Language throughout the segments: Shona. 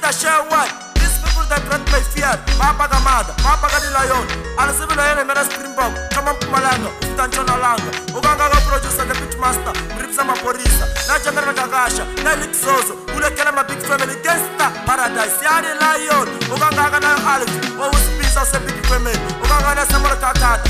the share one. These people that grant my fear, Mapaga Mada, Mapaga the Lion, and a civil lion and a spring bomb, come on Pumalanga, Stanchona Langa, Uganga producer, the pitch master, Ripsama Porisa, Najamar Nagasha, Nelly Sozo, Ulekanama Big Family, Testa, Paradise, Yari Lion, Uganga and Alex, always peace of the big women, Uganga and Samara Kakata.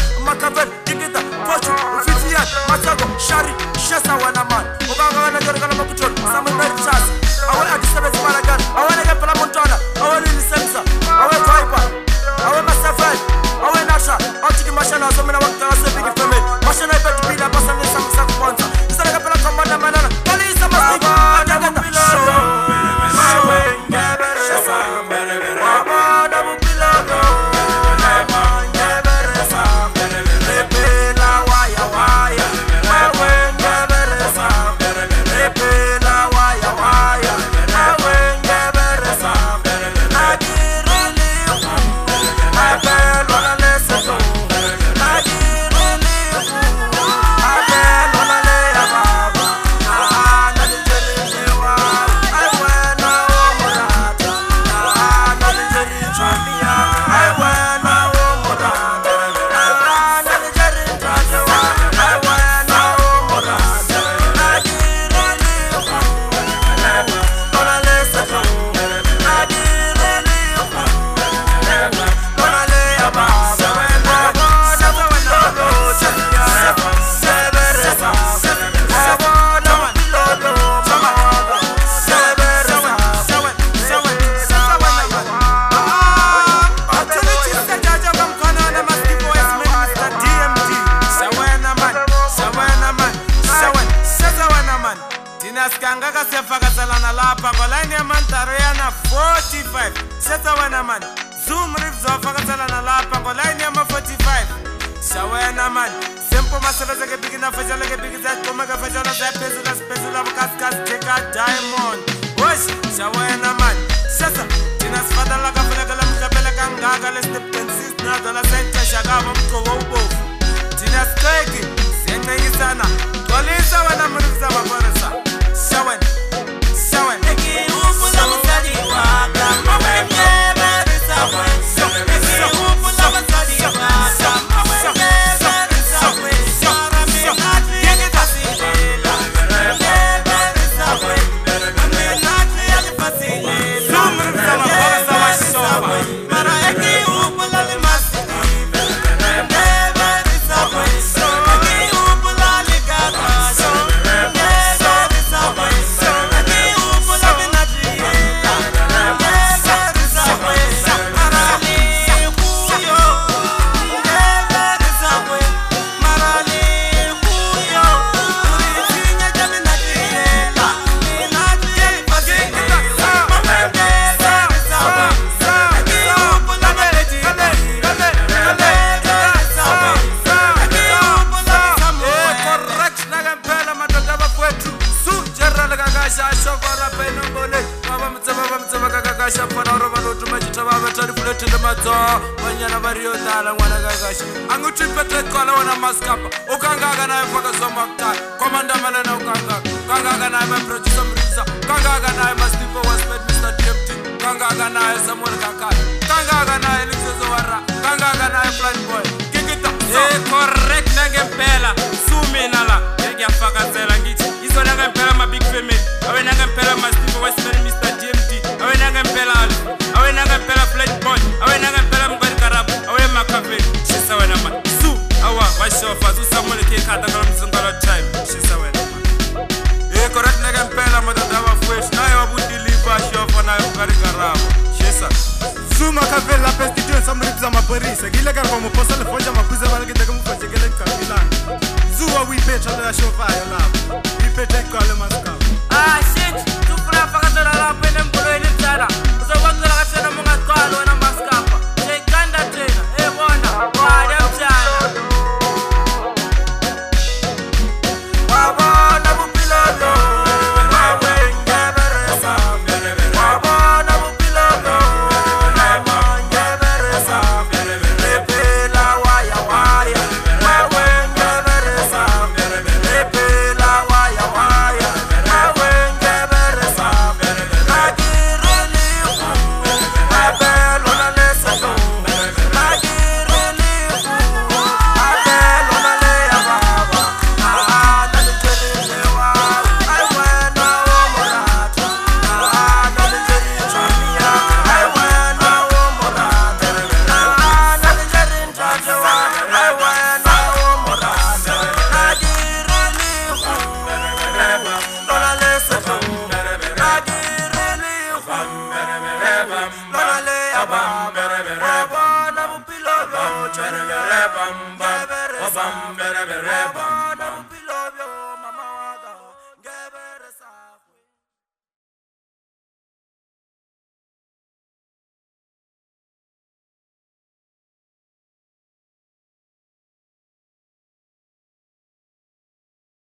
Josefa Kasalana lapha ngolani yamantareyana 45 setha wena mani zoom rivzofa Kasalana lapha ngolani yama-45 man simple xa wena mani sempuma selezeke bikina fejaleke bikisa xiqumeke fejala zaphezula siphezula vukasikasi jeka diamond man sasa wox xa wena mani sesa thina sifatalaka fulekela mihlapele ka ngaka lesitipensisi nadola senxesha kavo mqhovo ubofu thina siteki siyencengisana xolisa wena mrivisa vakore akashapararo vanotuma chitavava tari kunotenda madzawa vanyana variyo nhara mwana kakashi angutipetekalaona masikapa ukanga akanayo pakazoma kutare kwamandamanana ukanga ukanga akanayo maprodusa murisa ukanga akanayo masipo wasped mr dept ukanga akanayo samuel kakai ukanga akanayo lizozowara ukanga akanayo flanboy kikita korek eh, nange Paris Zuwa we petra la shofa yo We petra Bam bam bam. bam na bam bam. Bam bam.